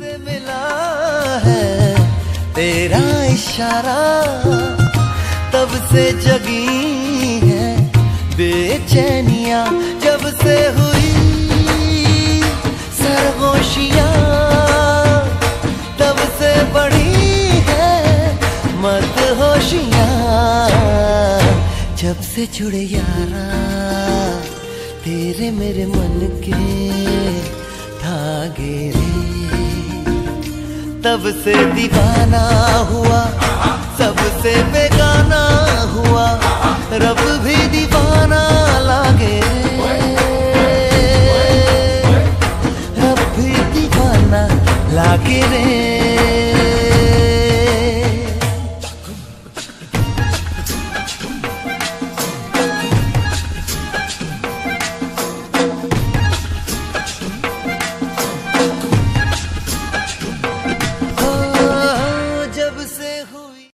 से मिला है तेरा इशारा तब से जगी है बेचैनिया जब से हुई सरगोशियाँ तब से बड़ी है मत होशियाँ जब से जुड़े यारा तेरे मेरे मन के तब से दीवाना हुआ सबसे बेगाना हुआ, रब भी दीवाना लागे। रब भी दीवाना लागे रे।